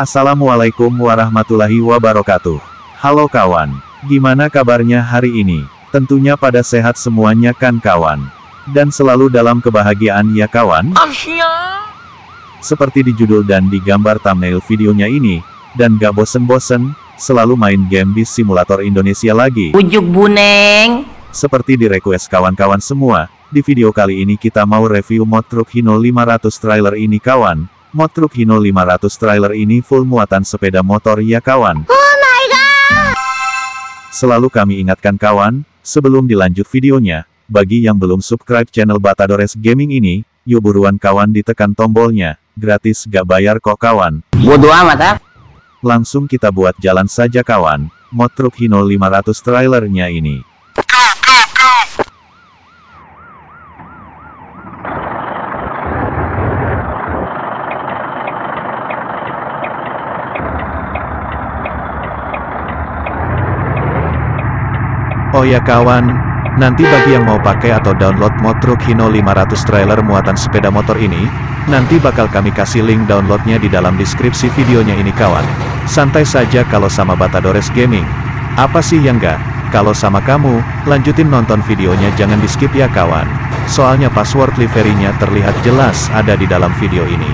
Assalamualaikum warahmatullahi wabarakatuh. Halo kawan, gimana kabarnya hari ini? Tentunya pada sehat semuanya kan kawan. Dan selalu dalam kebahagiaan ya kawan? Seperti di judul dan di gambar thumbnail videonya ini, dan gak bosen-bosen, selalu main game bis simulator Indonesia lagi. Ujuk buneng. Seperti di request kawan-kawan semua, di video kali ini kita mau review mod truk Hino 500 trailer ini kawan. Mod truk Hino 500 trailer ini full muatan sepeda motor ya kawan. Oh my god. Selalu kami ingatkan kawan, sebelum dilanjut videonya, bagi yang belum subscribe channel Batadores Gaming ini, yuk buruan kawan ditekan tombolnya, gratis gak bayar kok kawan. Bodoh amat ah. Langsung kita buat jalan saja kawan, mod truk Hino 500 trailernya ini. Oh ya kawan, nanti bagi yang mau pakai atau download mod truk Hino 500 trailer muatan sepeda motor ini, nanti bakal kami kasih link downloadnya di dalam deskripsi videonya ini kawan. Santai saja kalau sama Batadores Gaming. Apa sih yang enggak? Kalau sama kamu, lanjutin nonton videonya jangan di skip ya kawan. Soalnya password liverynya terlihat jelas ada di dalam video ini.